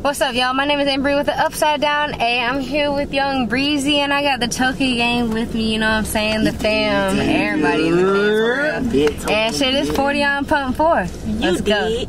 What's up, y'all? My name is Embry with the Upside Down A. I'm here with Young Breezy, and I got the Toka gang with me. You know what I'm saying? The fam, everybody in the fam. And shit, it's 40 on pump four. Let's go.